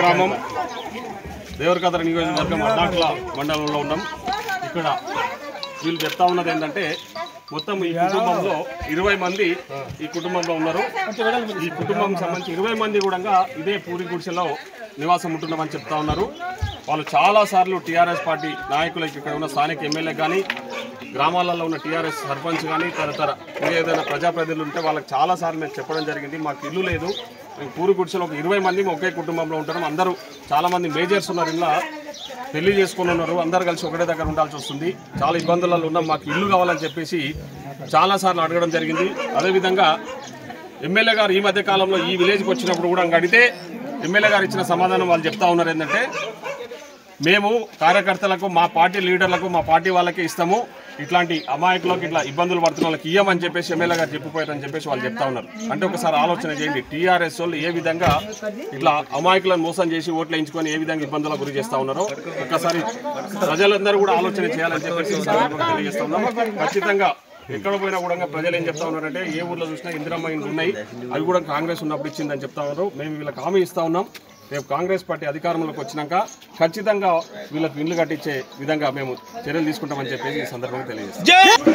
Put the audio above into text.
గ్రామం. దేవరకద్ర నియోజకవర్గం అడ్డాట్ల మండలంలో ఉన్నాం. ఇక్కడ వీళ్ళు చెప్తా ఉన్నది ఏంటంటే మొత్తం ఈ కుటుంబంలో ఇరవై మంది ఈ కుటుంబంలో ఉన్నారు. ఈ కుటుంబం సంబంధించి ఇరవై మంది కూడా ఇదే పూరి గుడిసెలో నివాసం ఉంటున్నామని చెప్తా ఉన్నారు. వాళ్ళు చాలా సార్లు టీఆర్ఎస్ పార్టీ నాయకులకి ఇక్కడ ఉన్న స్థానిక ఎమ్మెల్యే కానీ గ్రామాలలో ఉన్న టీఆర్ఎస్ సర్పంచ్ కానీ తదితర ఏదైనా ప్రజాప్రతినిధులు ఉంటే వాళ్ళకి చాలా సార్లు మేము చెప్పడం జరిగింది. మాకు ఇల్లు లేదు. పూరు గుడిసెలో ఒక ఇరవై మంది ఒకే కుటుంబంలో ఉంటారు అందరూ చాలామంది మేజర్స్ ఉన్నారు ఇలా పెళ్ళి చేసుకుని ఉన్నారు. అందరు కలిసి ఒకటే దగ్గర ఉండాల్సి వస్తుంది. చాలా ఇబ్బందులలో ఉన్నాం. మాకు ఇల్లు కావాలని చెప్పేసి చాలా సార్లు అడగడం జరిగింది. అదేవిధంగా ఎమ్మెల్యే గారు ఈ మధ్య కాలంలో ఈ విలేజ్కి వచ్చినప్పుడు కూడా అడిగితే ఎమ్మెల్యే గారు ఇచ్చిన సమాధానం వాళ్ళు చెప్తా ఉన్నారు ఏంటంటే మేము కార్యకర్తలకు మా పార్టీ లీడర్లకు మా పార్టీ వాళ్ళకి ఇస్తాము. ఇట్లాంటి అమాయకులకు ఇట్లా ఇబ్బందులు పడుతున్న వాళ్ళకి ఇయ్యమని చెప్పేసి ఎమ్మెల్యే గారు చెప్పిపోయారని చెప్పేసి వాళ్ళు చెప్తా ఉన్నారు. అంటే ఒకసారి ఆలోచన చేయండి. టీఆర్ఎస్ వాళ్ళు ఏ విధంగా ఇట్లా అమాయకులను మోసం చేసి ఓట్లు వేయించుకొని ఏ విధంగా ఇబ్బందులకు గురి చేస్తా ఉన్నారో ఒకసారి ప్రజలందరూ కూడా ఆలోచన చేయాలని చెప్పేసి తెలియజేస్తా ఉన్నాము. ఖచ్చితంగా ఎక్కడ పోయినా కూడా ప్రజలు ఏం చెప్తా ఉన్నారంటే ఏ ఊర్లో చూసినా ఇందిరమ్మ ఇండ్లు ఉన్నాయి. అవి కూడా కాంగ్రెస్ ఉన్నప్పుడు ఇచ్చిందని చెప్తా ఉన్నారు. మేము వీళ్ళకి హామీ ఇస్తా ఉన్నాం. రేపు కాంగ్రెస్ పార్టీ అధికారంలోకి వచ్చినాక ఖచ్చితంగా వీళ్ళకి ఇండ్లు కట్టించే విధంగా మేము చర్యలు తీసుకుంటామని చెప్పేసి ఈ సందర్భంగా తెలియజేస్తాం.